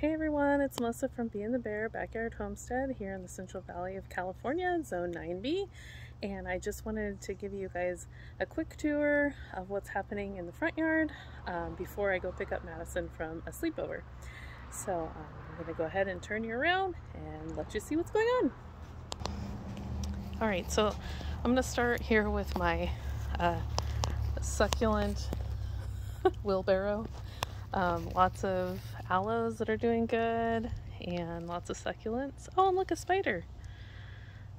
Hey everyone, it's Melissa from Bee and The Bear Backyard Homestead here in the Central Valley of California, Zone 9B. And I just wanted to give you guys a quick tour of what's happening in the front yard um, before I go pick up Madison from a sleepover. So um, I'm going to go ahead and turn you around and let you see what's going on. Alright, so I'm going to start here with my uh, succulent wheelbarrow. Um, lots of aloes that are doing good and lots of succulents. Oh, and look, a spider.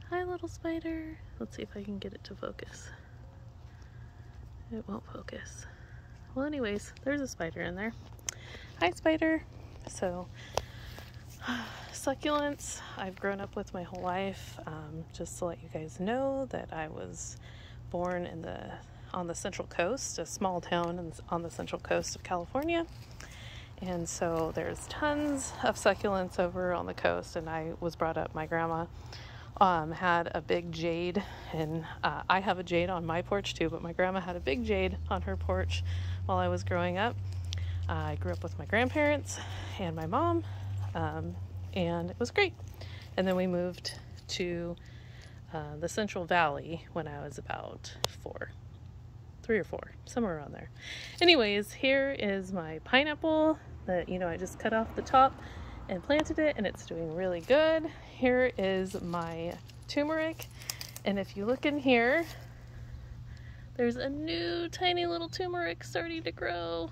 Hi, little spider. Let's see if I can get it to focus. It won't focus. Well, anyways, there's a spider in there. Hi, spider. So, succulents I've grown up with my whole life. Um, just to let you guys know that I was born in the on the Central Coast, a small town on the Central Coast of California. And so there's tons of succulents over on the coast, and I was brought up. My grandma um, had a big jade, and uh, I have a jade on my porch too, but my grandma had a big jade on her porch while I was growing up. Uh, I grew up with my grandparents and my mom, um, and it was great. And then we moved to uh, the Central Valley when I was about four three or four, somewhere around there. Anyways, here is my pineapple that, you know, I just cut off the top and planted it and it's doing really good. Here is my turmeric. And if you look in here, there's a new tiny little turmeric starting to grow.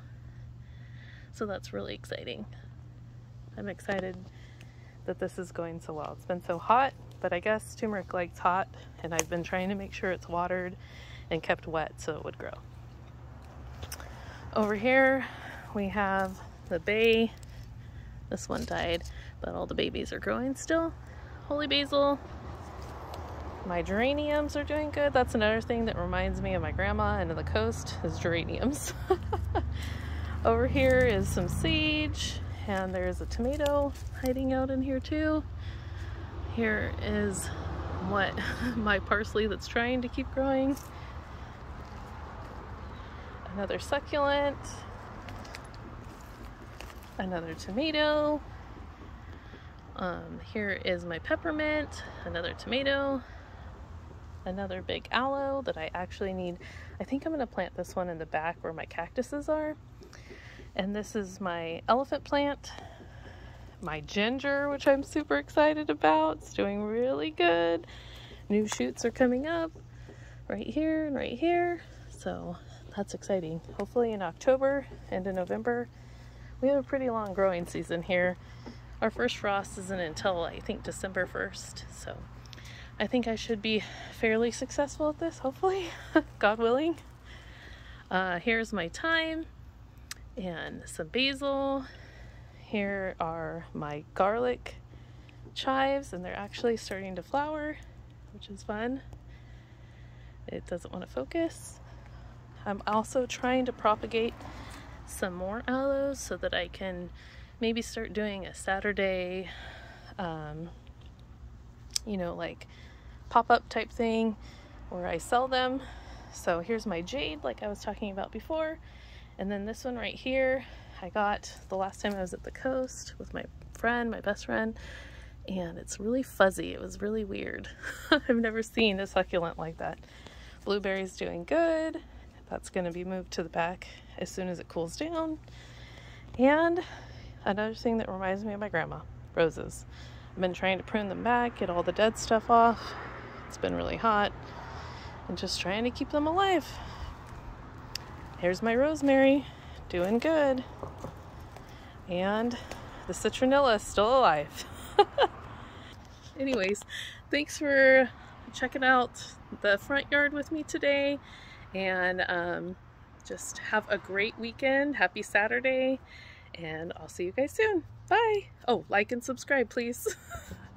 So that's really exciting. I'm excited that this is going so well. It's been so hot, but I guess turmeric likes hot and I've been trying to make sure it's watered and kept wet so it would grow. Over here we have the bay. This one died, but all the babies are growing still. Holy basil. My geraniums are doing good. That's another thing that reminds me of my grandma and of the coast is geraniums. Over here is some sage and there's a tomato hiding out in here too. Here is what my parsley that's trying to keep growing another succulent, another tomato. Um, here is my peppermint, another tomato, another big aloe that I actually need. I think I'm going to plant this one in the back where my cactuses are. And this is my elephant plant, my ginger, which I'm super excited about. It's doing really good. New shoots are coming up right here and right here. So that's exciting. Hopefully in October and in November. We have a pretty long growing season here. Our first frost isn't until I think December 1st, so I think I should be fairly successful at this, hopefully, God willing. Uh, here's my thyme and some basil. Here are my garlic chives, and they're actually starting to flower, which is fun. It doesn't want to focus. I'm also trying to propagate some more aloes so that I can maybe start doing a Saturday, um, you know, like pop-up type thing where I sell them. So here's my jade like I was talking about before. And then this one right here, I got the last time I was at the coast with my friend, my best friend, and it's really fuzzy. It was really weird. I've never seen a succulent like that. Blueberry's doing good. That's going to be moved to the back as soon as it cools down. And another thing that reminds me of my grandma, roses. I've been trying to prune them back, get all the dead stuff off. It's been really hot and just trying to keep them alive. Here's my rosemary, doing good. And the citronella is still alive. Anyways, thanks for checking out the front yard with me today and um, just have a great weekend. Happy Saturday, and I'll see you guys soon. Bye. Oh, like and subscribe, please.